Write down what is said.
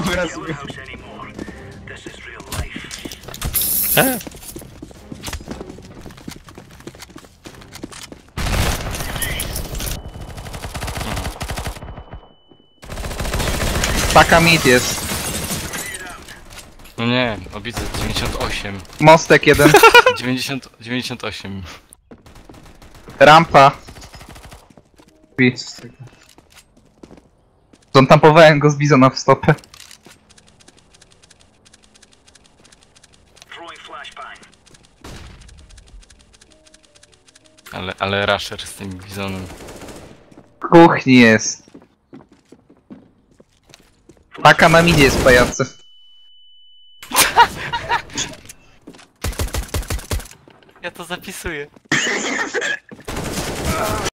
Obrazuję. E? Paka mid jest. No nie, o widzę, 98. Mostek jeden. 90, 98. Rampa. Tego. Zontampowałem go z bizona w stopę. Ale, ale Rasher z tym bizonem. Kuchni jest. Paka na midzie jest. Ja to zapisuję.